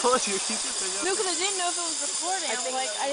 told you. You just No, because I didn't know if it was recording. I, like,